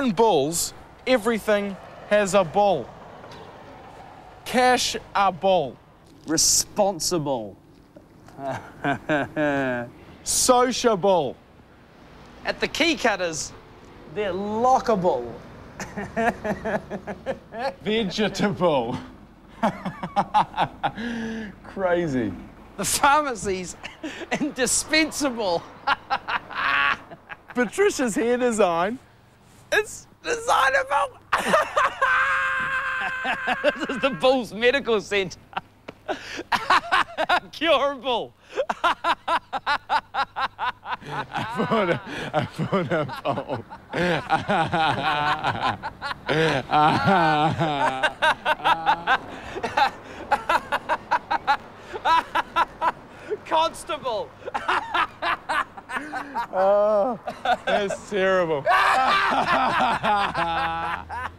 in bulls, everything has a bull. Cash a bull. Responsible. Sociable. At the key cutters, they're lockable. Vegetable. Crazy. The pharmacy's indispensable. Patricia's hair design. It's designable. this is the Bulls Medical Centre. Curable. I found a, I found a Affordable. Constable. Oh that's terrible.